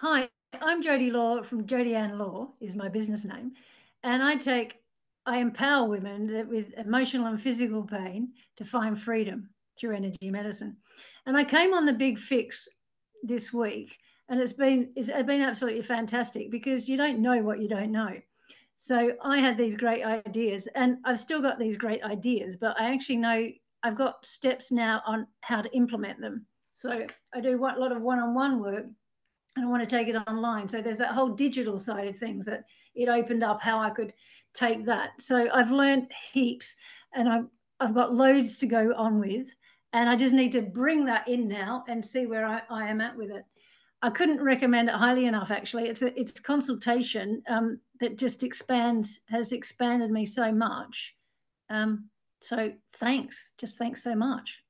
Hi, I'm Jodi Law from Jodi Ann Law is my business name, and I take I empower women with emotional and physical pain to find freedom through energy medicine. And I came on the big fix this week, and it's been it's been absolutely fantastic because you don't know what you don't know. So I had these great ideas, and I've still got these great ideas, but I actually know I've got steps now on how to implement them. So I do a lot of one-on-one work and I want to take it online. So there's that whole digital side of things that it opened up how I could take that. So I've learned heaps and I've, I've got loads to go on with. And I just need to bring that in now and see where I, I am at with it. I couldn't recommend it highly enough, actually. It's a it's consultation um, that just expands, has expanded me so much. Um, so thanks, just thanks so much.